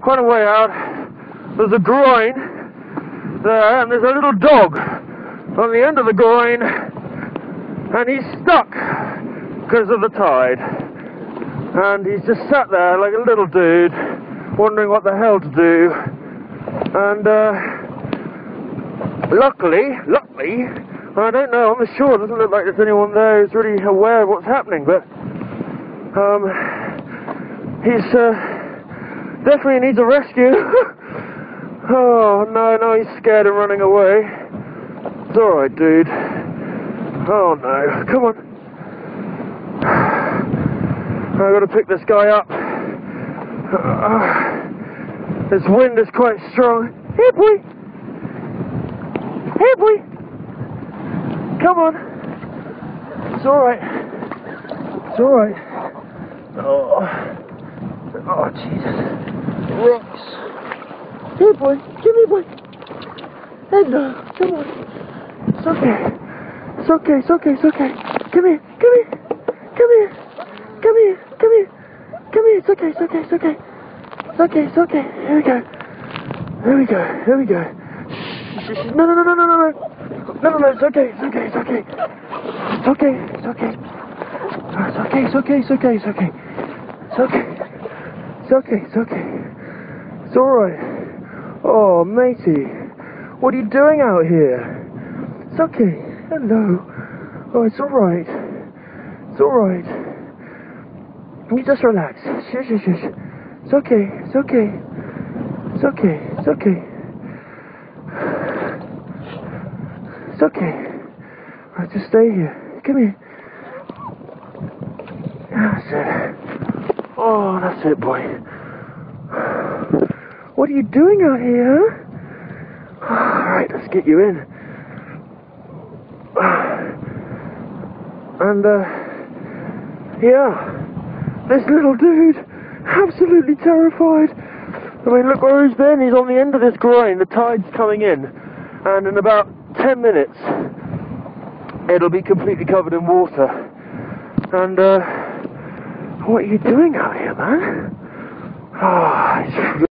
quite a way out. There's a groin there, and there's a little dog on the end of the groin, and he's stuck because of the tide. And he's just sat there like a little dude, wondering what the hell to do. And uh, luckily, luckily, I don't know, I'm sure it doesn't look like there's anyone there who's really aware of what's happening, but um, he's uh, definitely needs a rescue. oh, no, no, he's scared and running away. It's alright, dude. Oh, no, come on. I've got to pick this guy up. Uh, this wind is quite strong. Here, boy. Here, boy. Come on. It's alright. It's alright. Oh. Oh, Jesus. Rocks. Here, boy. Give me, boy. Hello. Come on. It's okay. It's okay. It's okay. It's okay. Come here. Come here. Come here. Come here. Come here. Come here. It's okay. It's okay. It's okay. It's okay. It's okay. Here we go. Here we go. Here we go. No, no, no, no, no, no, no. No, no, no. It's okay. It's okay. It's okay. It's okay. It's okay. It's okay. It's okay. It's okay. It's okay. It's okay. It's okay. It's okay. All right. Oh, matey, what are you doing out here? It's okay. Hello. Oh, it's all right. It's all right. You just relax. Shush, shush, shush. It's okay. It's okay. It's okay. It's okay. It's okay. Right, just stay here. Come here. That's it. Oh, that's it, boy. What are you doing out here? Alright, let's get you in. And, uh, yeah, this little dude, absolutely terrified. I mean, look where he's been. He's on the end of this groin. The tide's coming in. And in about 10 minutes, it'll be completely covered in water. And, uh, what are you doing out here, man? Ah, oh,